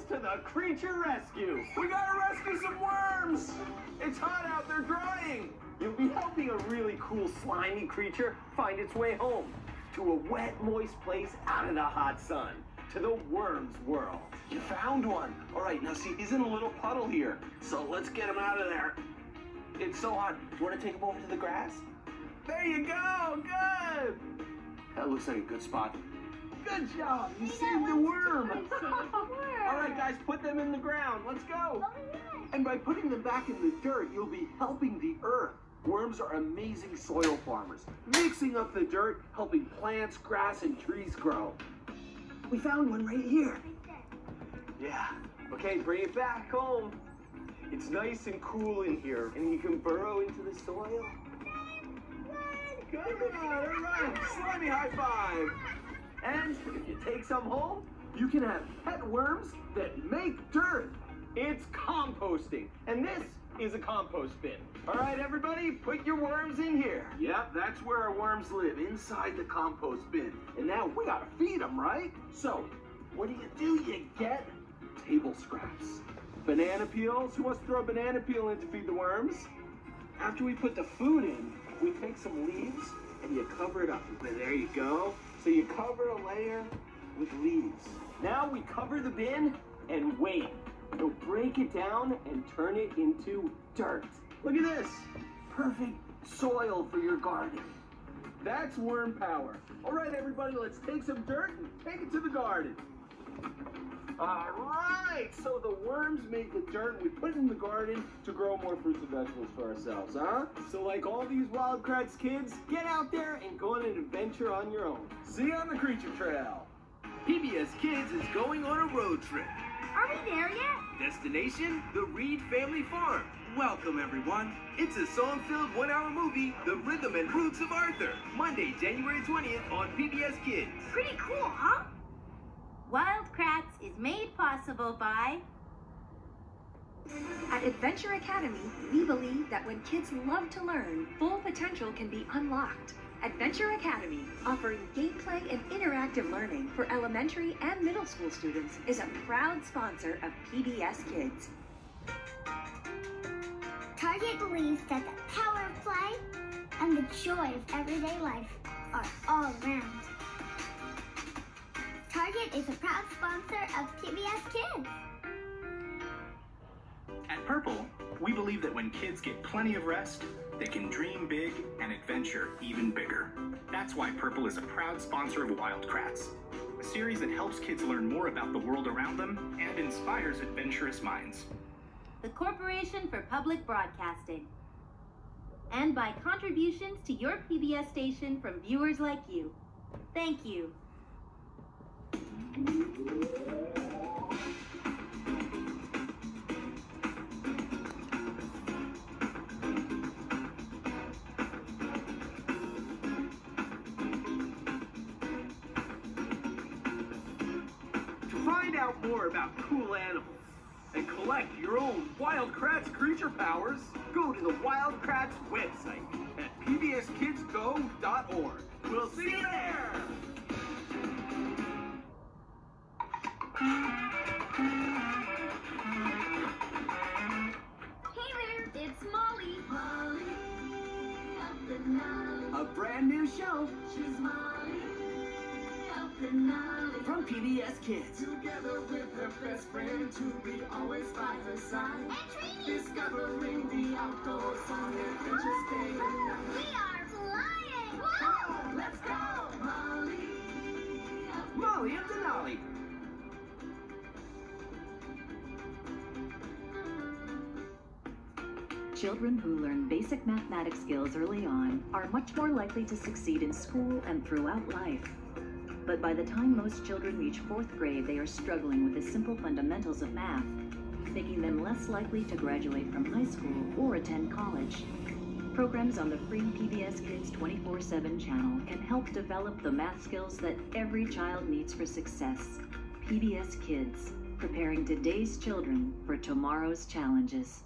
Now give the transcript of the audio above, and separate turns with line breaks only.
to the creature rescue. We gotta rescue some worms. It's hot out, they're drying. You'll be helping a really cool slimy creature find its way home to a wet, moist place out of the hot sun, to the worms world. You found one. All right, now see, he's in a little puddle here. So let's get him out of there. It's so hot. Do you want to take him over to the grass? There you go. Good. That looks like a good spot. Good job. You saved the worm. All right, guys, put them in the ground. Let's go. And by putting them back in the dirt, you'll be helping the earth. Worms are amazing soil farmers, mixing up the dirt, helping plants, grass, and trees grow. We found one right here. Yeah. Okay, bring it back home. It's nice and cool in here, and you can burrow into the soil. Good, all right. Slimy high five. Take some home, you can have pet worms that make dirt. It's composting, and this is a compost bin. All right, everybody, put your worms in here. Yep, that's where our worms live, inside the compost bin. And now we gotta feed them, right? So, what do you do? You get table scraps. Banana peels. Who wants to throw a banana peel in to feed the worms? After we put the food in, we take some leaves and you cover it up. And there you go. So you cover a layer with leaves. Now we cover the bin and wait. You'll break it down and turn it into dirt. Look at this. Perfect soil for your garden. That's worm power. All right, everybody, let's take some dirt and take it to the garden. All right, so the worms make the dirt we put it in the garden to grow more fruits and vegetables for ourselves, huh? So like all these Wild Kratts kids, get out there and go on an adventure on your own. See you on the Creature Trail. PBS Kids is going on a road trip.
Are we there yet?
Destination, the Read Family Farm. Welcome, everyone. It's a song-filled one-hour movie, The Rhythm and Roots of Arthur. Monday, January 20th on PBS Kids.
Pretty cool, huh? Wild Kratts is made possible by
At Adventure Academy, we believe that when kids love to learn, full potential can be unlocked. Adventure Academy, offering gameplay and interactive learning for elementary and middle school students, is a proud sponsor of PBS Kids.
Target believes that the power of play and the joy of everyday life are all around. Target is a proud sponsor of PBS Kids.
At Purple, we believe that when kids get plenty of rest, they can dream big and adventure even bigger. That's why Purple is a proud sponsor of Wild Kratts, a series that helps kids learn more about the world around them and inspires adventurous minds.
the Corporation for Public Broadcasting. And by contributions to your PBS station from viewers like you. Thank you.
Find out more about cool animals and collect your own Wild Kratts creature powers, go to the Wild Kratts website at pbskidsgo.org. We'll see you there!
Hey there, it's Molly. Molly up the night.
A brand new show
She's Molly up the night.
From PBS Kids.
Together with her best friend to be always by her side. And training. Discovering the outdoors on adventures day and night.
We are flying.
Come on, let's go! Molly.
Molly and Denali.
Children who learn basic mathematics skills early on are much more likely to succeed in school and throughout life. But by the time most children reach fourth grade, they are struggling with the simple fundamentals of math, making them less likely to graduate from high school or attend college. Programs on the free PBS Kids 24 7 channel can help develop the math skills that every child needs for success. PBS Kids, preparing today's children for tomorrow's challenges.